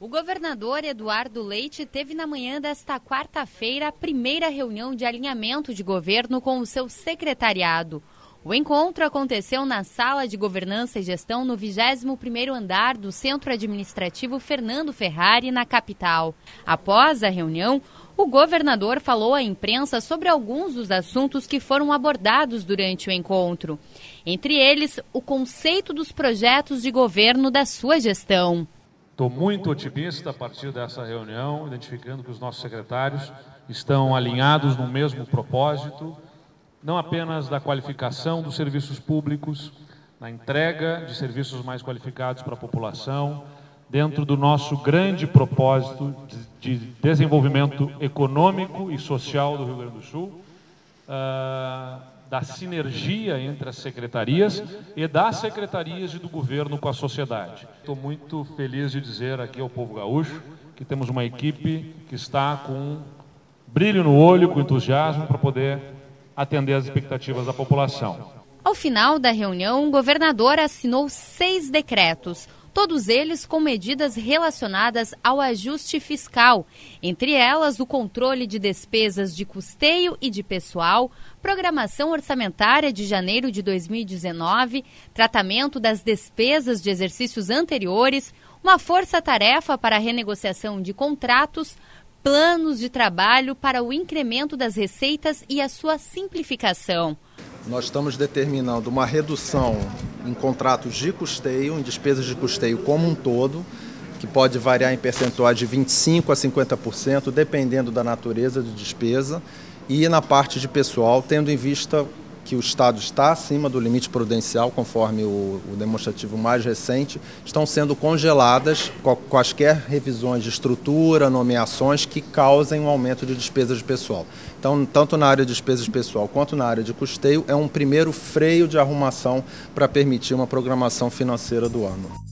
O governador Eduardo Leite teve na manhã desta quarta-feira a primeira reunião de alinhamento de governo com o seu secretariado. O encontro aconteceu na Sala de Governança e Gestão no 21º andar do Centro Administrativo Fernando Ferrari, na capital. Após a reunião, o governador falou à imprensa sobre alguns dos assuntos que foram abordados durante o encontro. Entre eles, o conceito dos projetos de governo da sua gestão. Estou muito otimista a partir dessa reunião, identificando que os nossos secretários estão alinhados no mesmo propósito não apenas da qualificação dos serviços públicos, na entrega de serviços mais qualificados para a população, dentro do nosso grande propósito de, desenvolvimento econômico e social do Rio Grande do Sul, uh, da sinergia entre as secretarias e das secretarias e do governo com a sociedade. Estou muito feliz de dizer aqui ao povo gaúcho que temos uma equipe que está com brilho no olho, com entusiasmo para poder atender às expectativas da população. Ao final da reunião, o governador assinou seis decretos, todos eles com medidas relacionadas ao ajuste fiscal, entre elas o controle de despesas de custeio e de pessoal, programação orçamentária de janeiro de 2019, tratamento das despesas de exercícios anteriores, uma força-tarefa para a renegociação de contratos, planos de trabalho para o incremento das receitas e a sua simplificação. Nós estamos determinando uma redução em contratos de custeio, em despesas de custeio como um todo, que pode variar em percentual de 25% a 50%, dependendo da natureza de despesa, e na parte de pessoal, tendo em vista que o Estado está acima do limite prudencial, conforme o, o demonstrativo mais recente, estão sendo congeladas quaisquer revisões de estrutura, nomeações que causem um aumento de despesas de pessoal. Então, tanto na área de despesas de pessoal quanto na área de custeio, é um primeiro freio de arrumação para permitir uma programação financeira do ano.